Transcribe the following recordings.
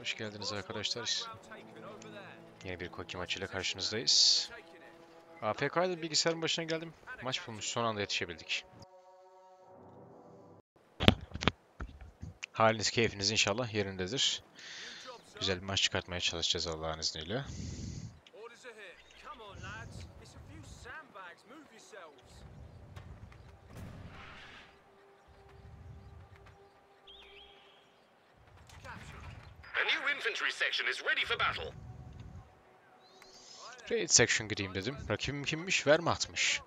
Hoş geldiniz arkadaşlar. Yeni bir Koki maçıyla karşınızdayız. AFK'ydı bilgisayarın başına geldim. Maç bulmuş son anda yetişebildik. Haliniz keyfiniz inşallah yerindedir. Güzel bir maç çıkartmaya çalışacağız Allah'ın izniyle. Orders are here. Come on, lads. It's a few sandbags. Move yourselves. Capture. A infantry section is ready for battle. Raid section gireyim dedim. Rakibim kimmiş? Wehrmacht'mış.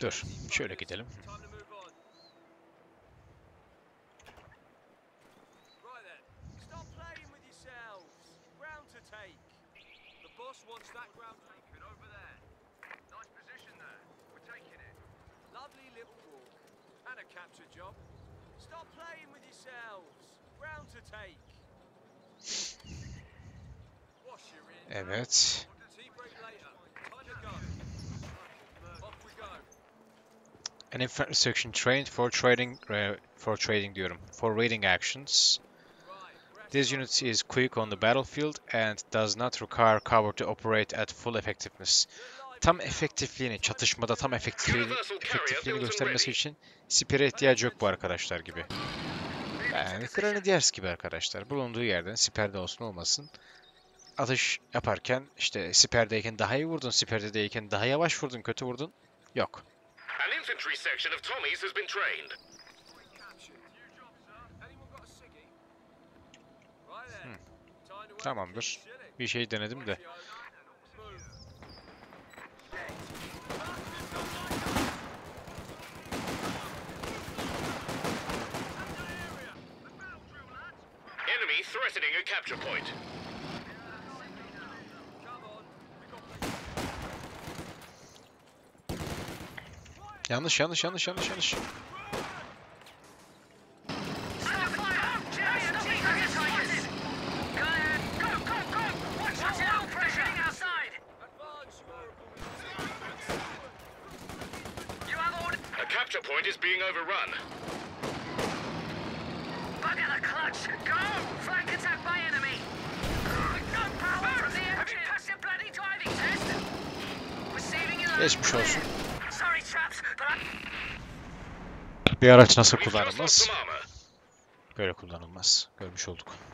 Dur, şöyle gidelim. Time to move on. Right then. Stop playing with yourselves. Ground to take. The boss wants that ground taken over there. Nice position there. We're taking it. Lovely little walk. And a capture job. Stop playing with yourselves. To take. Wash your. Evet. Tea break later. Time to go. Off we go. An infantry section trained for trading uh, for trading diyorum. For raiding actions. This unit is quick on the battlefield and does not require cover to operate at full effectiveness. Tam efektifliğini, çatışmada tam efektifliğini, efektifliğini göstermesi için sipere ihtiyacı yok bu arkadaşlar gibi. Yani Grenadiers gibi arkadaşlar. Bulunduğu yerden siperde olsun olmasın. Atış yaparken işte siperdeyken daha iyi vurdun, siperdeyken daha yavaş vurdun, kötü vurdun. Yok. An infantry section of Tommies has been trained. Captured. New job, sir. Anyone got a ciggy? Right then. Time to earn the Tamamdır. king's shilling. Bir şey denedim de. Move. Enemy threatening a capture point. Yanlış, yanlış, yanlış, yanlış, yanlış. advance, you horrible. A capture point is being overrun. Bugger the clutch! Go! Flank attack by enemy! No power from the engine! Have you passed your bloody driving test? Receiving you Geçmiş olsun. Sorry, chaps, but I'm... Bir araç nasıl kullanılmaz? Böyle kullanılmaz. Görmüş olduk.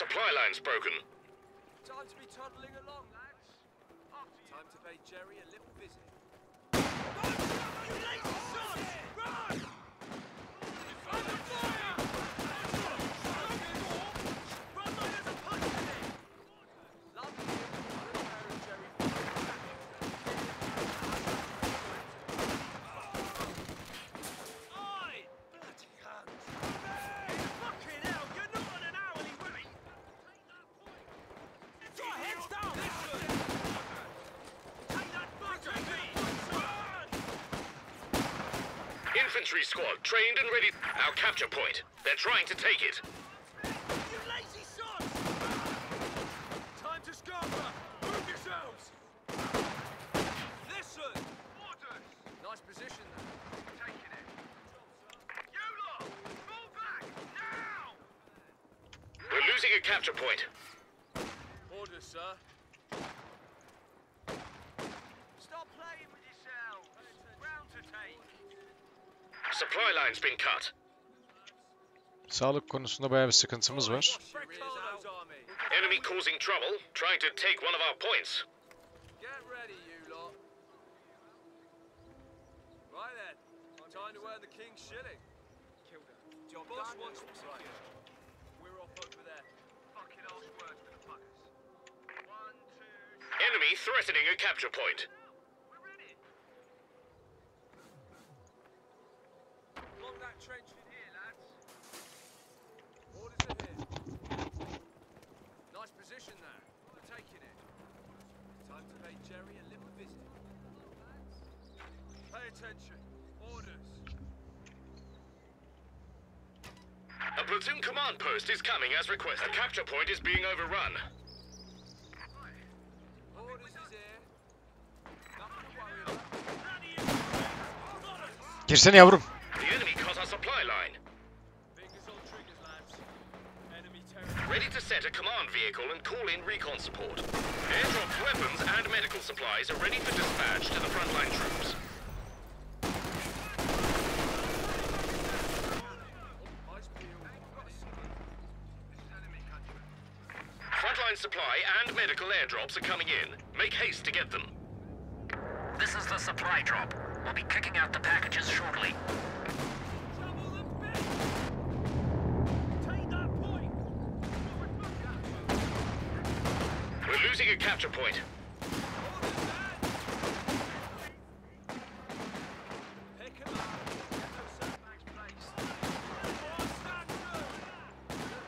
Supply line's broken. Time to be toddling along, lads. Time to pay Jerry a little Infantry squad trained and ready. Our capture point. They're trying to take it. Time to scarborough! Move yourselves! Listen! Orders! Nice position there. Taking it. You lot! Fall back! Now! We're losing a capture point. Orders, sir. Stop playing with yourselves! Ground to take. Supply line's been cut. Sağlık konusunda bayağı bir sıkıntımız var. Enemy causing trouble, trying to take one of our points. Get ready, you lot. Right then. Time to earn the king's shilling. Killed her. Job Boss wants them secure. We're off over there. Fucking ass words with the fuckers. One, two, Enemy threatening a capture point. We're ready. position there. We're taking it. Time to pay Jerry a little visit. Pay attention. Orders. A platoon command post is coming as requested. A capture point is being overrun. Orders is here. Nothing to worry about. Girsene yavrum. Ready to set a command vehicle and call in recon support. Airdrop weapons and medical supplies are ready for dispatch to the frontline troops. Frontline supply and medical airdrops are coming in. Make haste to get them. This is the supply drop. We'll be kicking out the packages shortly. To. Get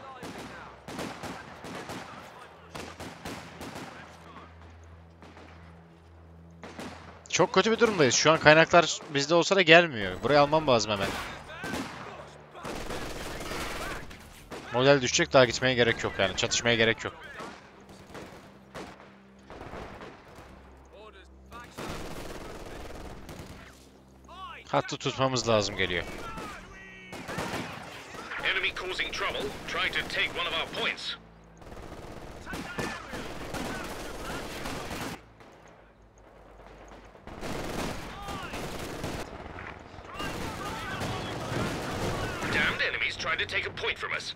lively now. Çok kötü bir durumdayız. Şu an kaynaklar bizde olsa da gelmiyor. Burayı almam lazım hemen. Model düşecek daha gitmeye gerek yok yani. Çatışmaya gerek yok. Hattı tutmamız lazım geliyor. Enemy causing trouble, trying to take one of our points. Damned enemies trying to take a point from us.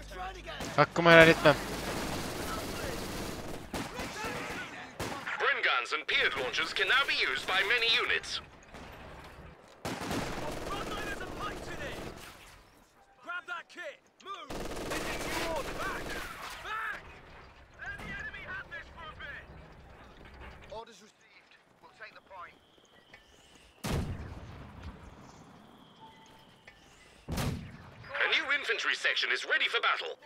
They're trying to get Hakkımı helal etmem. Bren guns and Beard launchers can now be used by many units. Frontliners are fighting it! Grab that kit! Move! It's your order! Back! Back! Let the enemy have this for a bit! Orders received. We'll take the point. A new infantry section is ready for battle.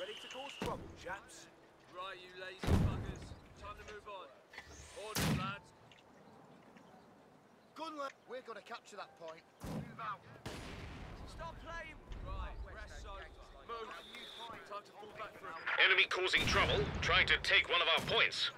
Ready to cause trouble, chaps? Right, you lazy fuckers. Time to move on. Orders, lads. Gunler, we're going to capture that point. Move out. Stop playing! Right, rest so. Move. Time to fall back for Enemy causing trouble, trying to take one of our points.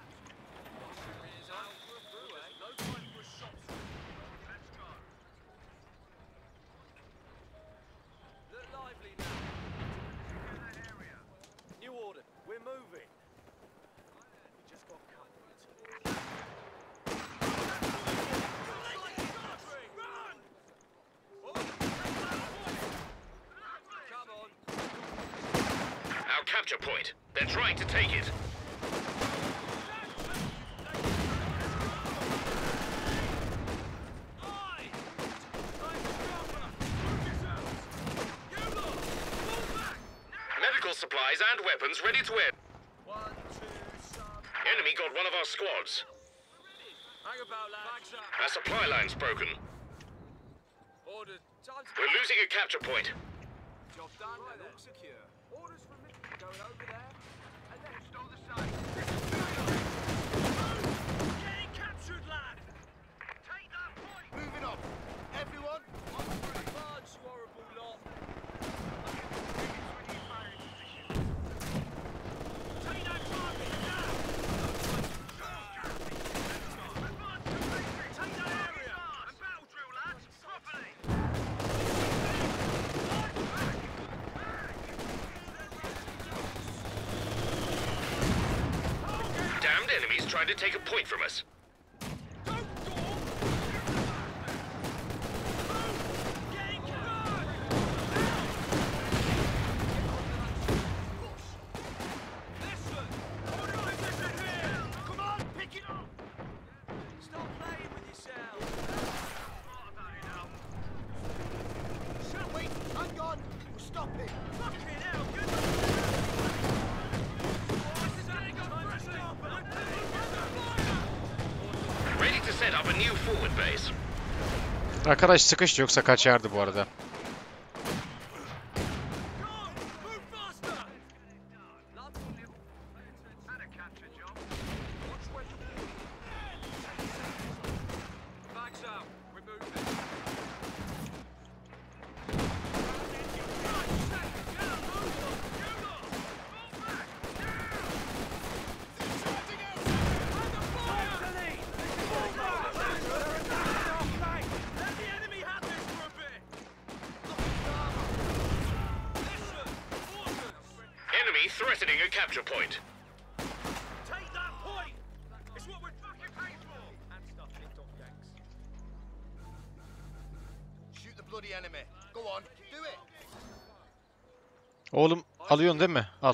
Capture point. They're trying to take it. Oi! Time to cover. Move yourselves. You lot, fall back. Medical supplies and weapons ready to air. One, two, sub. Enemy got one of our squads. Hang about, lads. Bags up. Our supply line's broken. Order. Time to We're losing a capture point. Job done. Right, look secure. Trying to take a point from us. Arkadaş sıkış yoksa kaçardı bu arada. Go on, move faster! Lovely little... And a capture job. Watch where you Bags out, we're moving. Let the enemy have this for a bit! Listen, orders! Enemy threatening a capture point. Take that point! It's what we're fucking paid for! And stuff kicked off gangs. Shoot the bloody enemy. Go on, do it. Oğlum alıyorsun değil mi? Al.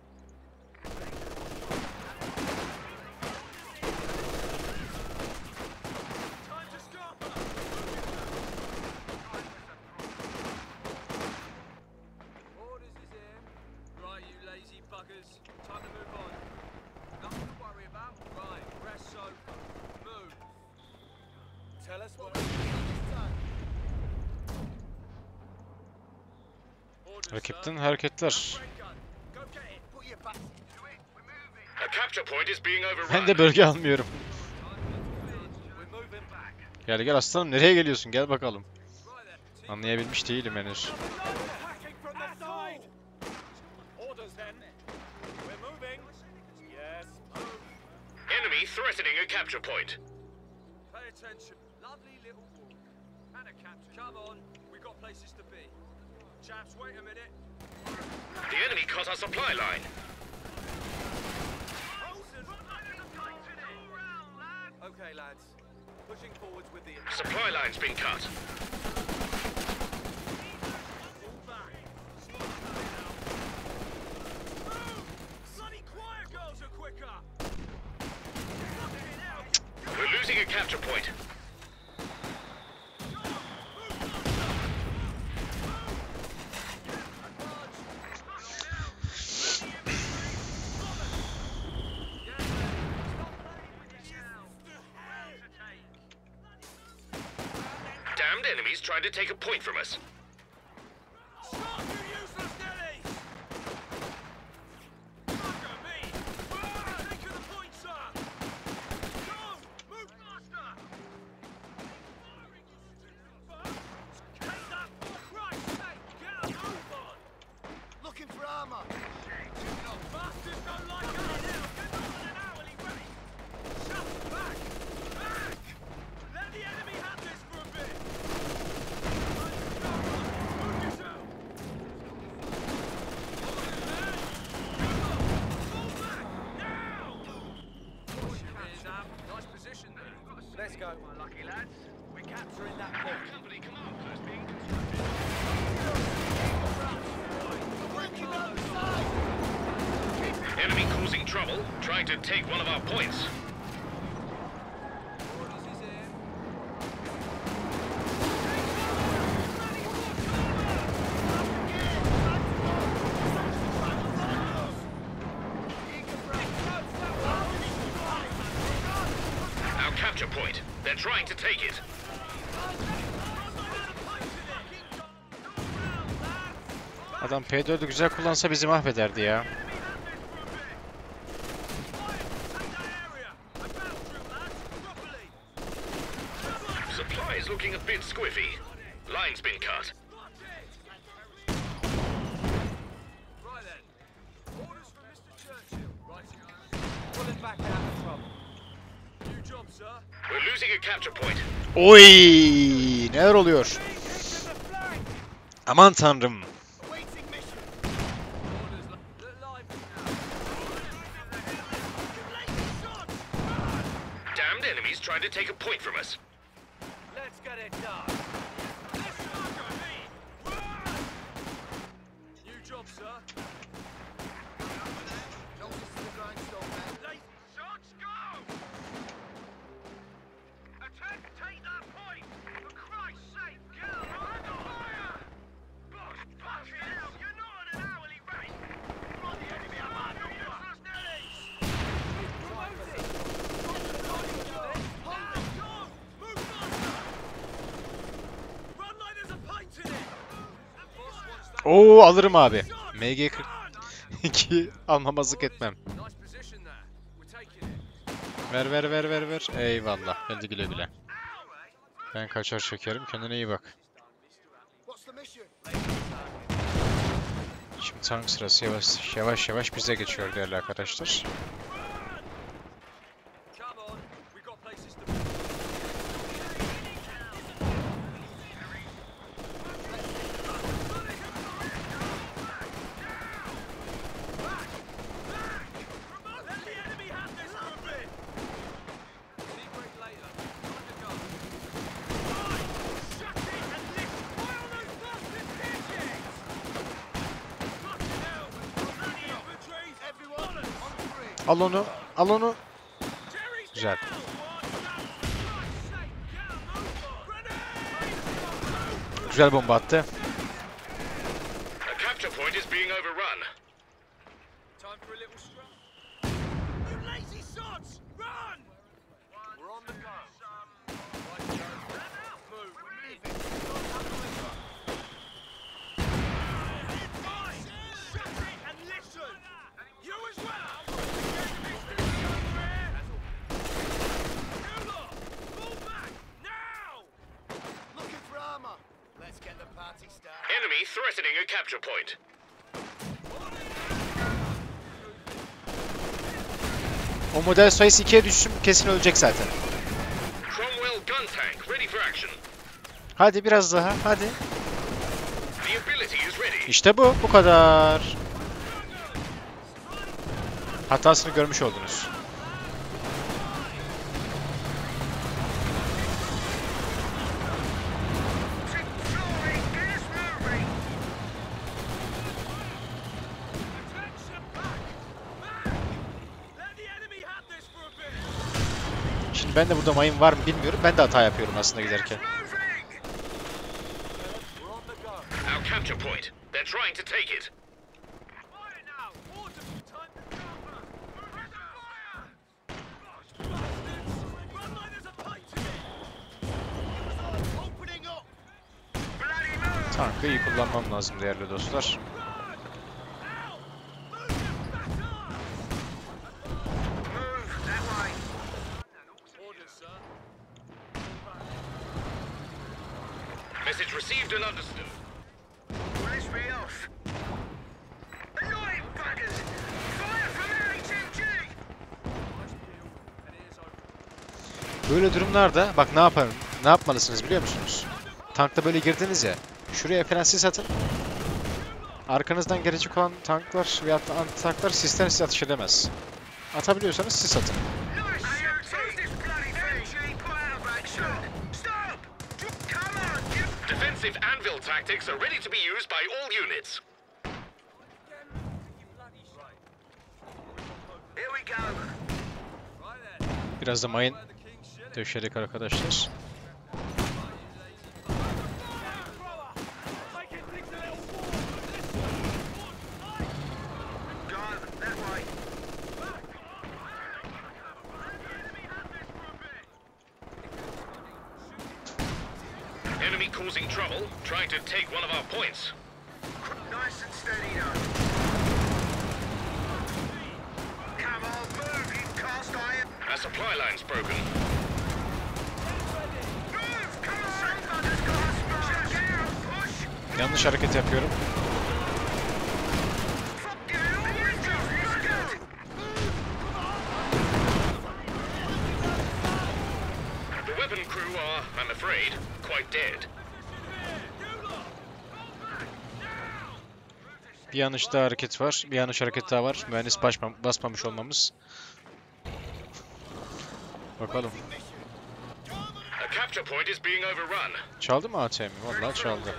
is being Ben de bölge almıyorum. Gel gel aslanım nereye geliyorsun? Gel bakalım. Anlayabilmiş değilim henüz. lads. Pushing forwards with the... Supply line's been cut. We're losing a capture point. To take a point from us. Stop, you useless Nellies! Bugger me! Ah, Take to the point, sir! Go! Move faster! Take that for Christ's sake! Get a move on! Looking for armor. Bastards don't like us! Get on an hourly rate! Shut back! Back! Let the enemy have this for a bit! Move yourself! Nice position there. Let's go, my lucky lads. We're capturing that point. Company command post being Working outside. Enemy causing trouble, trying to take one of our points. Our capture point. They're trying to take it. Adam P4'ü güzel kullansa bizi mahvederdi ya. Oy! Neler oluyor? Aman tanrım. Damned enemies trying to take a point from us. Oo alırım abi. MG42 almamazlık etmem. Ver ver ver ver ver. Eyvallah. Hadi güle güle. Ben kaçar çekerim. Kendine iyi bak. Şimdi tank sırası yavaş yavaş yavaş bize geçiyor değerli arkadaşlar. Come on. We've got places to Let the enemy have this for a bit. Debrief later. Time to go. Right. Shut it and lift. Fire on those bastards' pitches. Fucking hell. Bloody infantry. Everyone, on three. Al onu. Al onu. Güzel. Güzel bomba attı. A capture point is being overrun. Time for a little scrum. You lazy sods! Run! We're on the go. Right, Joe. Move. Advise! Shut it and listen! You as well! You lot! Fall back! Now! Looking for armor. Let's get the party started. Enemy threatening a capture point. O model sayısı 2'ye düşsün kesin ölecek zaten. Cromwell gun tank ready for action. Hadi biraz daha. Hadi. The ability is ready. İşte bu. Bu kadar. Hatasını görmüş oldunuz. Ben de burada mayın var mı bilmiyorum. Ben de hata yapıyorum aslında giderken. We're on the go. Our capture point. They're trying to take it. Fire now! Order! Time to cover! Press fire! Bastards! Run like there's a pint in it! Opening up. Bloody move! Tankı iyi kullanmam lazım değerli dostlar. Move that way. Orders, sir. Message received and understood. Let's be off. Annoying buggers. Fire from our HMG. Nice deal. And ears open. Böyle durumlarda bak ne yaparım, ne yapmalısınız biliyor musunuz? Tankta böyle girdiniz ya, şuraya falan sis atın. Arkanızdan gelecek olan tanklar da anti tanklar sisten size atış edemez. Atabiliyorsanız sis atın. Defensive anvil tactics are ready to be used by all units. döşedik arkadaşlar. causing trouble, trying to take one of our points. Nice and steady now. Come on, move, you cast iron. Our supply line's broken. Yanlış hareket yapıyorum. Bir yanlış daha hareket var. Bir yanlış hareket daha var. Mühendis basmamış olmamız. Bakalım. Çaldı mı ATM? Vallahi çaldı.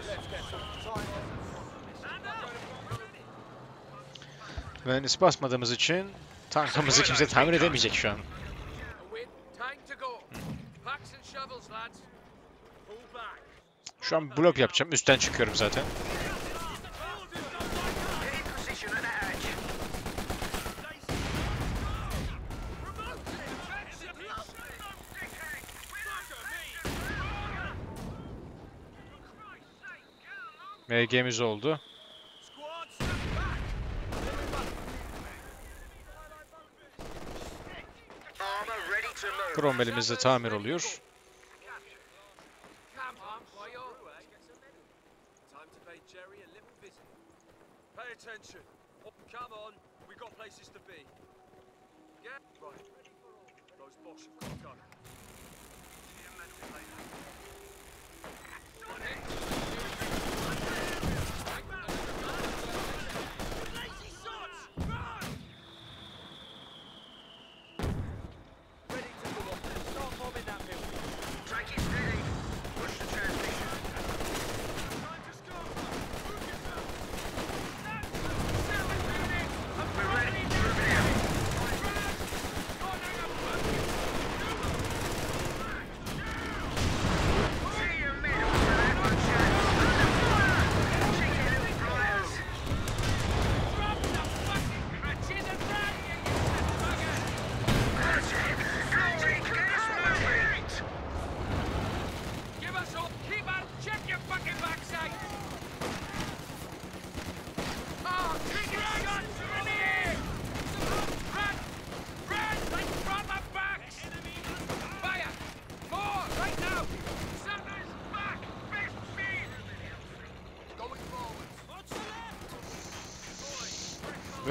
Mühendis basmadığımız için tankımızı kimse tamir edemeyecek şu an. Şu an blok yapacağım. Üstten çıkıyorum zaten. MG'miz oldu. Krombelimizde tamir oluyor.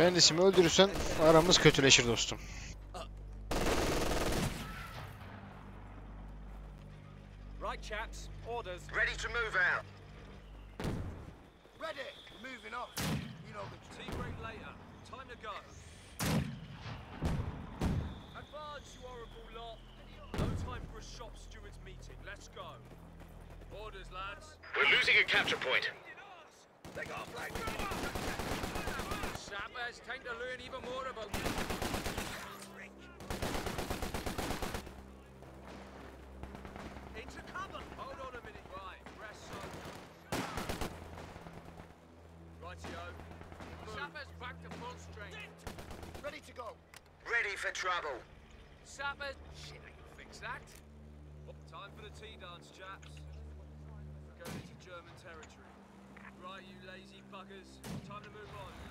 Mühendisimi öldürürsen aramız kötüleşir dostum. it's time to learn even more about Rick. For trouble. Sapper. Shit, I can fix that. Time for the tea dance, chaps. Going into German territory. Right, you lazy buggers. Time to move on.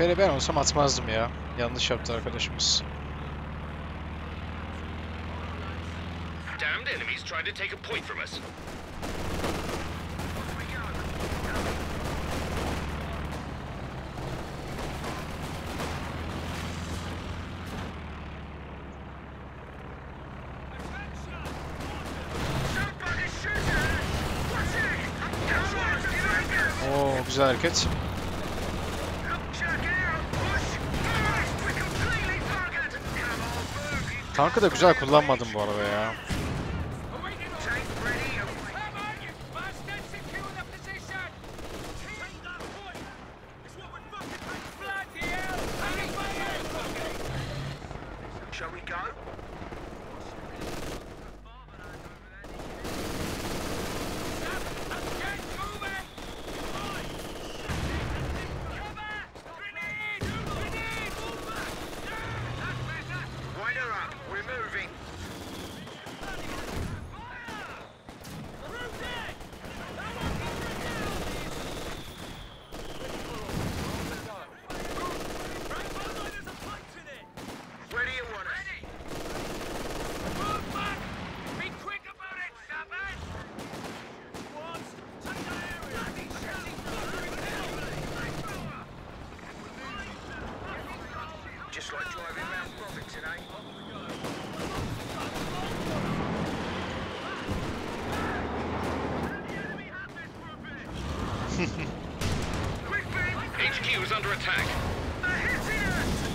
Kafayla ben olsam atmazdım ya. Yanlış yaptı arkadaşımız. Damned enemies tried to take a point from us. Güzel hareket. Tankı da güzel kullanmadım bu arada ya.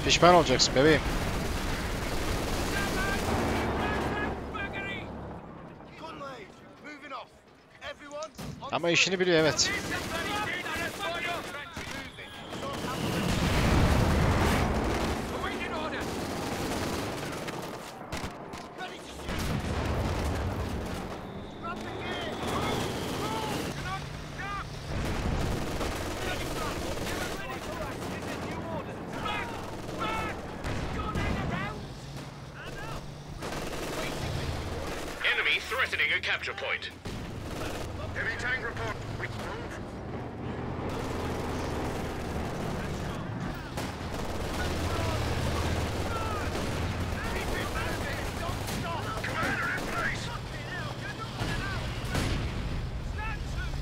Pişman olacaksın bebeğim. Ama işini biliyor evet. Awaiting order. Ready to shoot. Grab the gear. Enemy threatening a capture point. Heavy tank report. We move. Commander in place!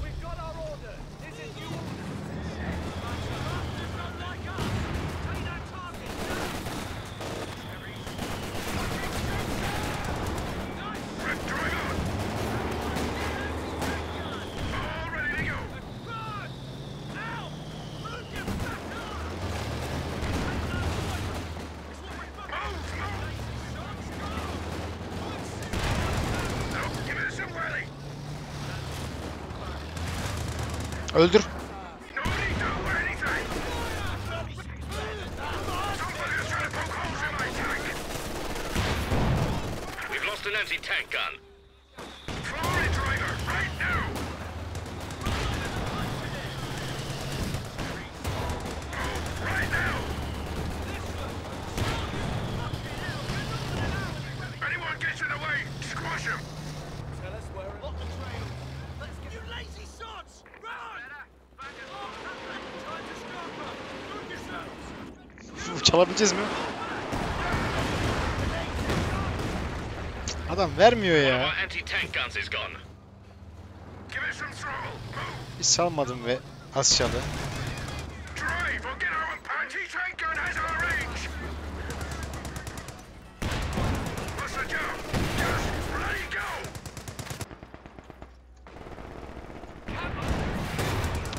We've got our order. This is you. Take that target. Red drive on! All ready to go! Move, move! No, give it some rally! Öldür. Nobody do anything! Somebody's trying to poke holes in my tank! We've lost an anti-tank gun. Floor it, driver, right now! Move, right now! Anyone gets in the way, him! Tell us where. The trail. Let's get you lazy sods. Run. Yourselves. Çalabileceğiz mi? Adam vermiyor ya. our anti-tank guns is gone. Give it some throttle, move! Hiç salmadım ve Asyalı. Drive or get our anti-tank gun has our range! What's the job? Just bloody go! Hadi. Come on, İkincisi you geldiyse right yapamayız guys. yok. Get moving! Move the bloody tank, now! Mine's not the same. Order, sir. Off we go! Our capture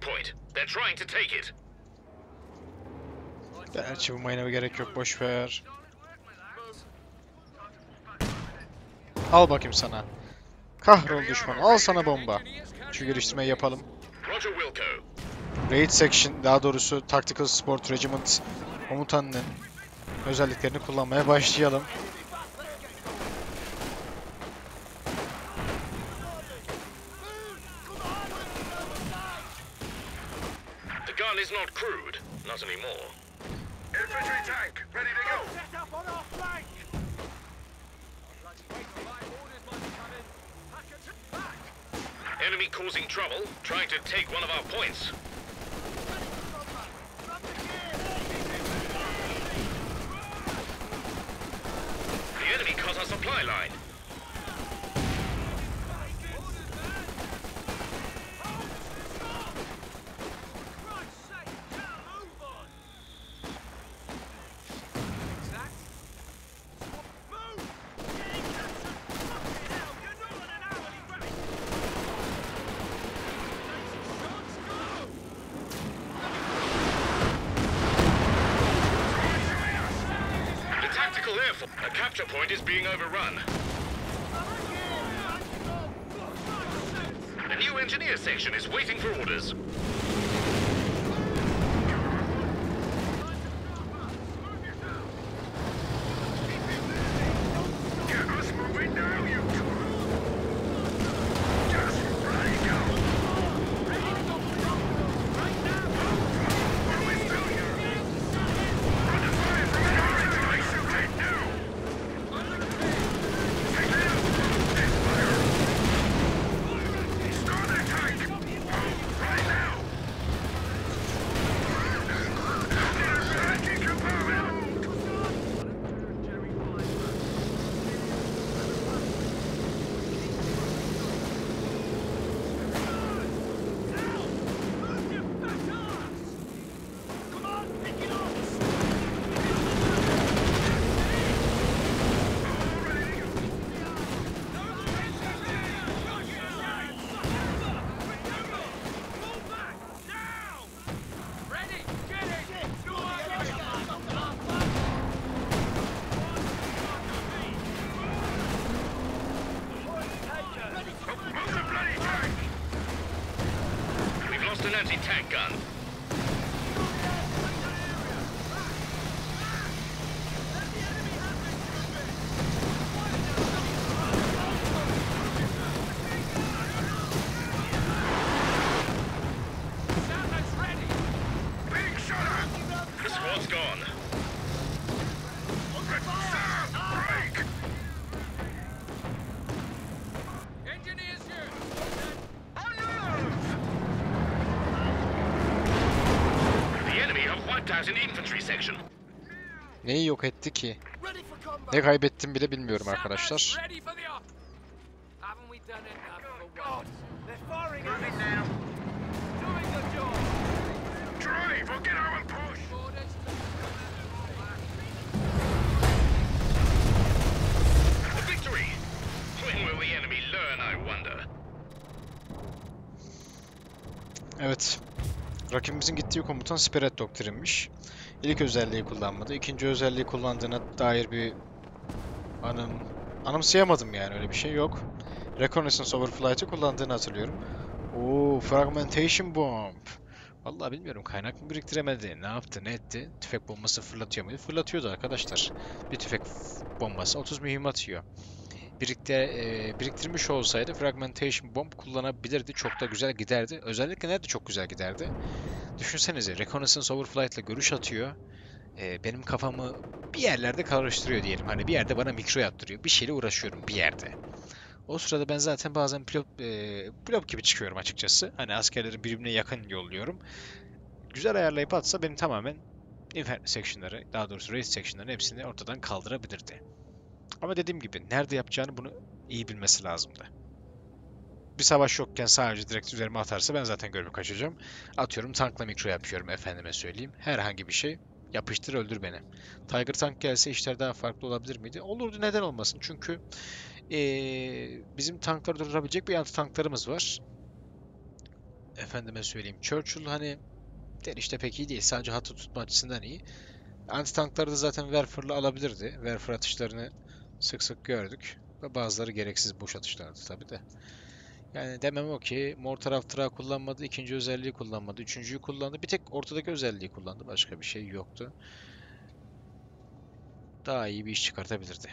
point. They're trying to take it. Gerçi bulmayına gerek yok boş ver. Al bakayım sana. Kahrol düşman al sana bomba. Şu geliştirmeyi yapalım. Raid Section daha doğrusu Tactical Support Regiment komutanının özelliklerini kullanmaya başlayalım. The gun is not crude. Not anymore. Infantry tank, ready to go! Set up on our flank. Enemy causing trouble, trying to take one of our points. The enemy cut our supply line. A capture point is being overrun. A new engineer section is waiting for orders. The victory! When will the enemy learn, I wonder? Evet. Rakibimizin gittiği komutan Spirit Doktrin'miş. İlk özelliği kullanmadı. İkinci özelliği kullandığına dair bir anım anımsayamadım yani öyle bir şey yok. Reconnaissance Overflight'ı kullandığını hatırlıyorum. Oo, Fragmentation Bomb. Vallahi bilmiyorum kaynak mı biriktiremedi, ne yaptı, ne etti? Tüfek bombası fırlatıyor muydu? Fırlatıyordu arkadaşlar. Bir tüfek bombası 30 mühimmat yiyor. Birlikte e, biriktirmiş olsaydı Fragmentation Bomb kullanabilirdi. Çok da güzel giderdi. Özellikle nerede çok güzel giderdi? Düşünsenize Reconnaissance Overflight ile görüş atıyor. E, benim kafamı bir yerlerde karıştırıyor diyelim. Hani bir yerde bana mikro yaptırıyor. Bir şeyle uğraşıyorum bir yerde. O sırada ben zaten bazen pilot, e, pilot gibi çıkıyorum açıkçası. Hani askerleri birbirine yakın yolluyorum. Güzel ayarlayıp atsa benim tamamen Inferno section'ları, daha doğrusu race section'ların hepsini ortadan kaldırabilirdi. Ama dediğim gibi nerede yapacağını bunu iyi bilmesi lazımdı. Bir savaş yokken sadece direkt üzerime atarsa ben zaten görüp kaçacağım. Atıyorum tankla mikro yapıyorum efendime söyleyeyim. Herhangi bir şey yapıştır öldür beni. Tiger tank gelse işler daha farklı olabilir miydi? Olurdu neden olmasın çünkü eee, bizim tankları durdurabilecek bir anti tanklarımız var. Efendime söyleyeyim Churchill hani işte pek iyi değil sadece hatı tutma açısından iyi. Anti tankları da zaten Werfer'la alabilirdi. Werfer atışlarını sık sık gördük. Ve bazıları gereksiz boş atışlardı tabi de. Yani demem o ki Mortar After'a kullanmadı, ikinci özelliği kullanmadı, üçüncüyü kullandı. Bir tek ortadaki özelliği kullandı. Başka bir şey yoktu. Daha iyi bir iş çıkartabilirdi.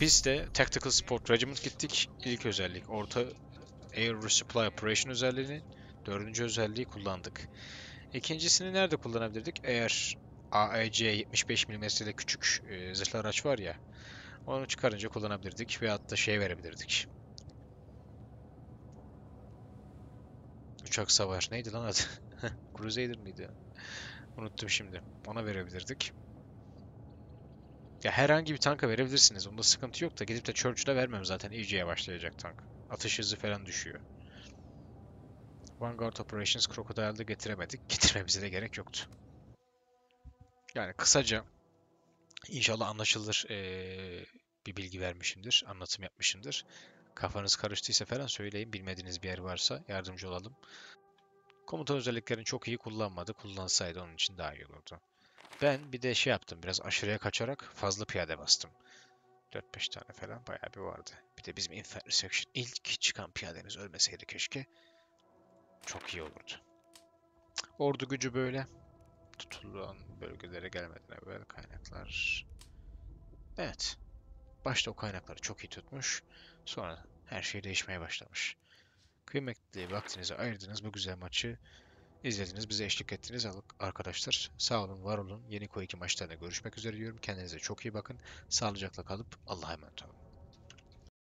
Biz de Tactical Support Regiment gittik. İlk özellik orta Air Resupply Operation özelliğini, dördüncü özelliği kullandık. İkincisini nerede kullanabilirdik? Eğer AEC 75 mm'de küçük e, zırhlı araç var ya, onu çıkarınca kullanabilirdik ve hatta şey verebilirdik. Uçak savar neydi lan adı? Crusader mıydı? Unuttum şimdi. Ona verebilirdik. Ya herhangi bir tanka verebilirsiniz. Onda sıkıntı yok da gidip de Churchill'a vermem zaten. iyice yavaşlayacak tank. Atış hızı falan düşüyor. Vanguard Operations Crocodile'da getiremedik. Getirmemize de gerek yoktu. Yani kısaca inşallah anlaşılır eee, bir bilgi vermişimdir. Anlatım yapmışımdır. Kafanız karıştıysa falan söyleyin. Bilmediğiniz bir yer varsa yardımcı olalım. Komutan özelliklerini çok iyi kullanmadı. Kullansaydı onun için daha iyi olurdu. Ben bir de şey yaptım. Biraz aşırıya kaçarak fazla piyade bastım. 4-5 tane falan bayağı bir vardı. Bir de bizim Infantry Section ilk çıkan piyademiz ölmeseydi keşke. Çok iyi olurdu. Ordu gücü böyle. Tutulan bölgelere gelmeden evvel kaynaklar. Evet. Başta o kaynakları çok iyi tutmuş. Sonra her şey değişmeye başlamış. Kıymetli vaktinizi ayırdınız bu güzel maçı. izlediniz, bize eşlik ettiniz arkadaşlar. Sağ olun, var olun. Yeni Ko 2 maçlarında görüşmek üzere diyorum. Kendinize çok iyi bakın. Sağlıcakla kalıp Allah'a emanet olun.